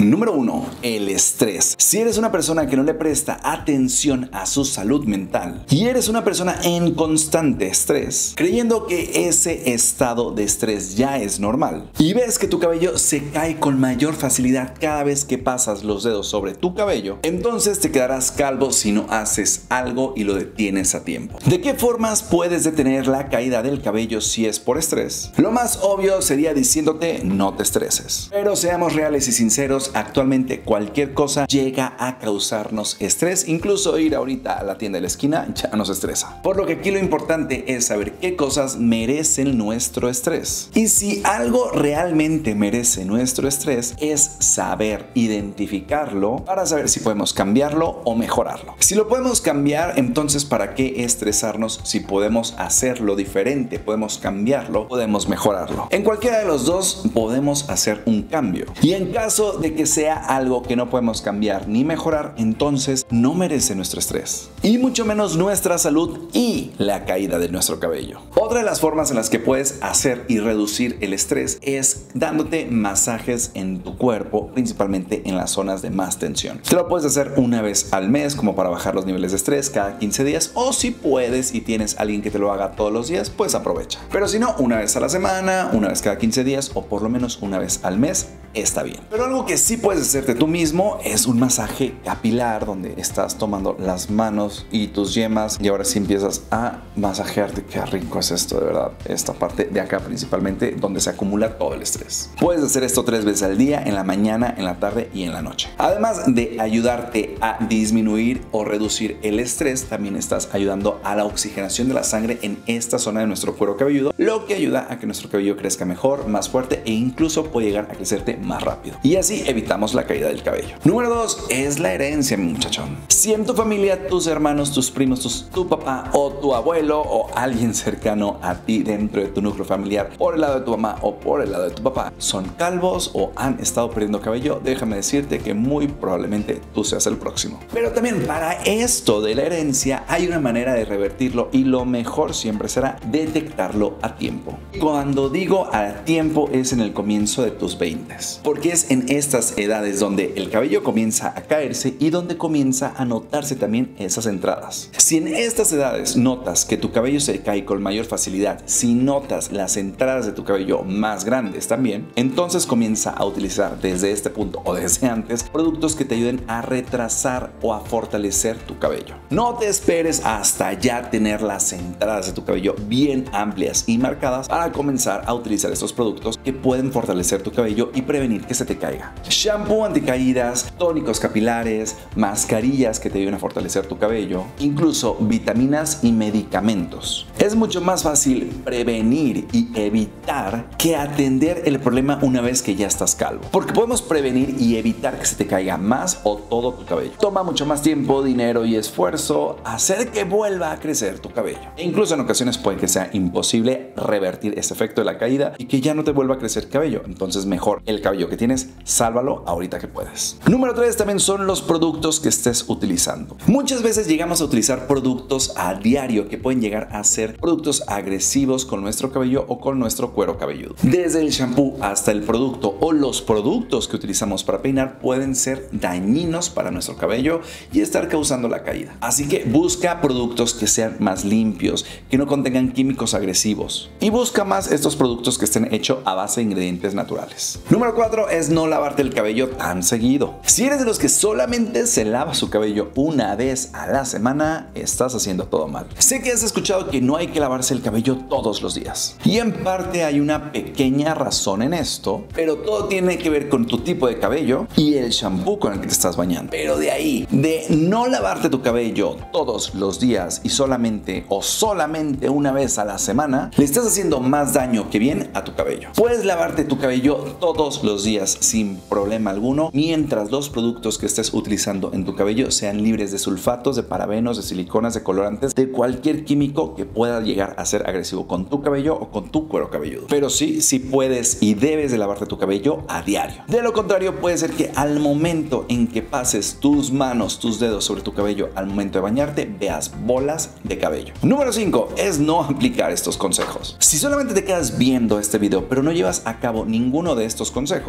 Número 1. El estrés. Si eres una persona que no le presta atención a su salud mental y eres una persona en constante estrés, creyendo que ese estado de estrés ya es normal y ves que tu cabello se cae con mayor facilidad cada vez que pasas los dedos sobre tu cabello, entonces te quedarás calvo si no haces algo y lo detienes a tiempo. ¿De qué formas puedes detener la caída del cabello si es por estrés? Lo más obvio sería diciéndote no te estreses. Pero seamos reales y sinceros, actualmente cualquier cosa llega a causarnos estrés, incluso ir ahorita a la tienda de la esquina ya nos estresa. Por lo que aquí lo importante es saber qué cosas merecen nuestro estrés. Y si algo realmente merece nuestro estrés es saber identificarlo para saber si podemos cambiarlo o mejorarlo. Si lo podemos cambiar, entonces ¿para qué estresarnos si podemos hacerlo diferente? Podemos cambiarlo, podemos mejorarlo. En cualquiera de los dos podemos hacer un cambio. Y en caso de que sea algo que no podemos cambiar ni mejorar, entonces no merece nuestro estrés. Y mucho menos nuestra salud y la caída de nuestro cabello. Otra de las formas en las que puedes hacer y reducir el estrés es dándote masajes en tu cuerpo, principalmente en las zonas de más tensión. Te lo puedes hacer una vez al mes como para bajar los niveles de estrés cada 15 días o si puedes y tienes alguien que te lo haga todos los días, pues aprovecha. Pero si no, una vez a la semana, una vez cada 15 días o por lo menos una vez al mes está bien. Pero algo que sí puedes hacerte tú mismo es un masaje capilar donde estás tomando las manos y tus yemas y ahora sí empiezas a masajearte. Qué rico es esto, de verdad. Esta parte de acá principalmente donde se acumula todo el estrés. Puedes hacer esto tres veces al día, en la mañana, en la tarde y en la noche. Además de ayudarte a disminuir o reducir el estrés, también estás ayudando a la oxigenación de la sangre en esta zona de nuestro cuero cabelludo, lo que ayuda a que nuestro cabello crezca mejor, más fuerte e incluso puede llegar a crecerte más rápido. Y así evitamos la caída del cabello. Número 2 es la herencia, muchachón. Si en tu familia, tus hermanos, tus primos, tu papá o tu abuelo o alguien cercano a ti dentro de tu núcleo familiar, por el lado de tu mamá o por el lado de tu papá, son calvos o han estado perdiendo cabello, déjame decirte que muy probablemente tú seas el próximo. Pero también para esto de la herencia hay una manera de revertirlo y lo mejor siempre será detectarlo a tiempo. Cuando digo a tiempo es en el comienzo de tus 20 porque es en estas edades donde el cabello comienza a caerse y donde comienza a notarse también esas entradas. Si en estas edades notas que tu cabello se cae con mayor facilidad, si notas las entradas de tu cabello más grandes también, entonces comienza a utilizar desde este punto o desde antes productos que te ayuden a retrasar o a fortalecer tu cabello. No te esperes hasta ya tener las entradas de tu cabello bien amplias y marcadas para comenzar a utilizar estos productos que pueden fortalecer tu cabello y prevenir que se te caiga. Shampoo anticaídas, tónicos capilares, mascarillas que te ayuden a fortalecer tu cabello, incluso vitaminas y medicamentos. Es mucho más fácil prevenir y evitar que atender el problema una vez que ya estás calvo. Porque podemos prevenir y evitar que se te caiga más o todo tu cabello. Toma mucho más tiempo, dinero y esfuerzo hacer que vuelva a crecer tu cabello. E incluso en ocasiones puede que sea imposible revertir ese efecto de la caída y que ya no te vuelva a crecer cabello. Entonces mejor el cabello que tienes, sálvalo ahorita que puedes. Número 3 también son los productos que estés utilizando. Muchas veces llegamos a utilizar productos a diario que pueden llegar a ser productos agresivos con nuestro cabello o con nuestro cuero cabelludo. Desde el shampoo hasta el producto o los productos que utilizamos para peinar pueden ser dañinos para nuestro cabello y estar causando la caída. Así que busca productos que sean más limpios, que no contengan químicos agresivos y busca más estos productos que estén hechos a base de ingredientes naturales. Número 4 es no lavarte el cabello tan seguido. Si eres de los que solamente se lava su cabello una vez a la semana, estás haciendo todo mal. Sé que has escuchado que no hay que lavarse el cabello todos los días. Y en parte hay una pequeña razón en esto, pero todo tiene que ver con tu tipo de cabello y el shampoo con el que te estás bañando. Pero de ahí, de no lavarte tu cabello todos los días y solamente o solamente una vez a la semana, le estás haciendo más daño que bien a tu cabello. Puedes lavarte tu cabello todos los días sin problema alguno, mientras los productos que estés utilizando en tu cabello sean libres de sulfatos, de parabenos, de siliconas, de colorantes, de cualquier químico que pueda llegar a ser agresivo con tu cabello o con tu cuero cabelludo. Pero sí, sí puedes y debes de lavarte tu cabello a diario. De lo contrario, puede ser que al momento en que pases tus manos, tus dedos sobre tu cabello al momento de bañarte, veas bolas de cabello. Número 5 es no aplicar estos consejos. Si solamente te quedas viendo este video, pero no llevas a cabo ninguno de estos consejos,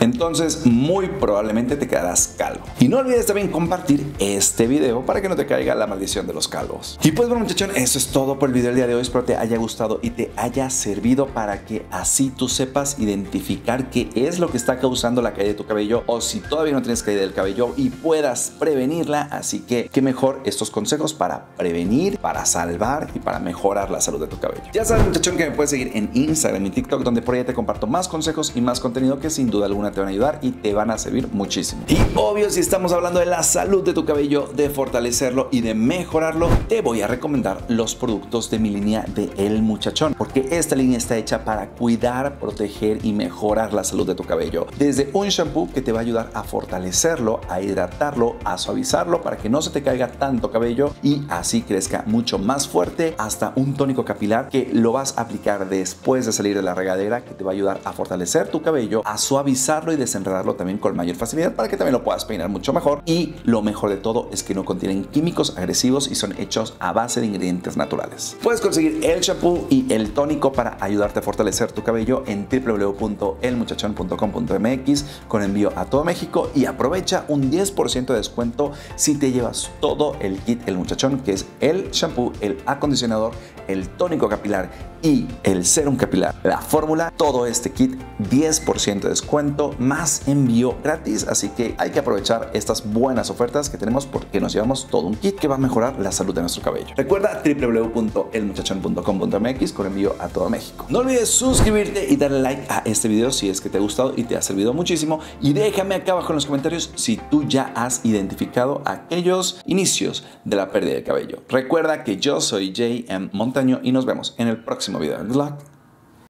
entonces muy probablemente te quedarás calvo. Y no olvides también compartir este video para que no te caiga la maldición de los calvos. Y pues bueno muchachón, eso es todo por el video del día de hoy. Espero te haya gustado y te haya servido para que así tú sepas identificar qué es lo que está causando la caída de tu cabello o si todavía no tienes caída del cabello y puedas prevenirla. Así que qué mejor estos consejos para prevenir, para salvar y para mejorar la salud de tu cabello. Ya sabes muchachón que me puedes seguir en Instagram y TikTok donde por ahí te comparto más consejos y más contenido que sin duda alguna te van a ayudar y te van a servir muchísimo. Y obvio si estamos hablando de la salud de tu cabello, de fortalecerlo y de mejorarlo, te voy a recomendar los productos de mi línea de El Muchachón, porque esta línea está hecha para cuidar, proteger y mejorar la salud de tu cabello. Desde un shampoo que te va a ayudar a fortalecerlo, a hidratarlo, a suavizarlo para que no se te caiga tanto cabello y así crezca mucho más fuerte, hasta un tónico capilar que lo vas a aplicar después de salir de la regadera que te va a ayudar a fortalecer tu cabello, suavizarlo y desenredarlo también con mayor facilidad para que también lo puedas peinar mucho mejor. Y lo mejor de todo es que no contienen químicos agresivos y son hechos a base de ingredientes naturales. Puedes conseguir el shampoo y el tónico para ayudarte a fortalecer tu cabello en www.elmuchachon.com.mx con envío a todo México y aprovecha un 10% de descuento si te llevas todo el kit El Muchachón, que es el shampoo, el acondicionador, el tónico capilar y el serum capilar. La fórmula, todo este kit 10% de descuento más envío gratis, así que hay que aprovechar estas buenas ofertas que tenemos porque nos llevamos todo un kit que va a mejorar la salud de nuestro cabello. Recuerda www.elmuchachon.com.mx con envío a todo México. No olvides suscribirte y darle like a este video si es que te ha gustado y te ha servido muchísimo y déjame acá abajo en los comentarios si tú ya has identificado aquellos inicios de la pérdida de cabello. Recuerda que yo soy JM Montaño y nos vemos en el próximo video. Good.